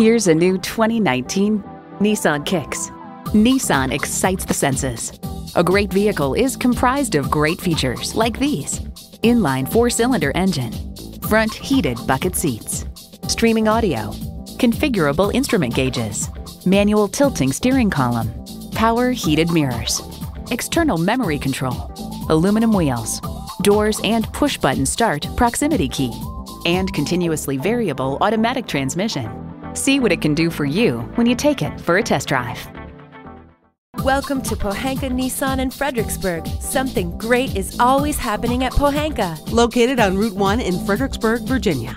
Here's a new 2019 Nissan Kicks. Nissan excites the senses. A great vehicle is comprised of great features like these. Inline four-cylinder engine, front heated bucket seats, streaming audio, configurable instrument gauges, manual tilting steering column, power heated mirrors, external memory control, aluminum wheels, doors and push button start proximity key, and continuously variable automatic transmission. See what it can do for you when you take it for a test drive. Welcome to Pohanka Nissan in Fredericksburg. Something great is always happening at Pohanka. Located on Route 1 in Fredericksburg, Virginia.